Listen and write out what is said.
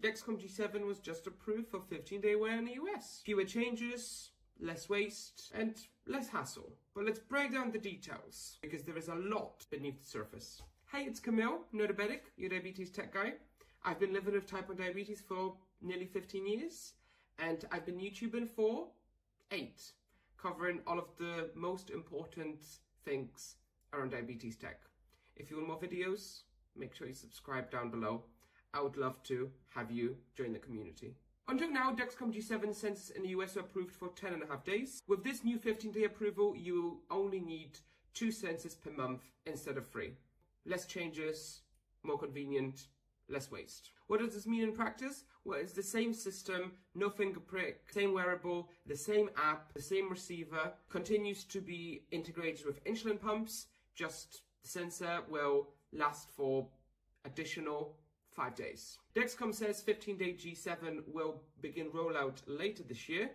Dexcom G7 was just approved for 15-day wear in the US. Fewer changes, less waste, and less hassle. But let's break down the details, because there is a lot beneath the surface. Hey, it's Kamil, Nerdabetic, your diabetes tech guy. I've been living with type 1 diabetes for nearly 15 years, and I've been YouTubing for eight, covering all of the most important things around diabetes tech. If you want more videos, make sure you subscribe down below. I would love to have you join the community. Until now, Dexcom G7 sensors in the US are approved for 10 and a half days. With this new 15-day approval, you will only need two sensors per month instead of three. Less changes, more convenient, less waste. What does this mean in practice? Well, it's the same system, no finger prick, same wearable, the same app, the same receiver, continues to be integrated with insulin pumps, just the sensor will last for additional five days. Dexcom says 15-day G7 will begin rollout later this year.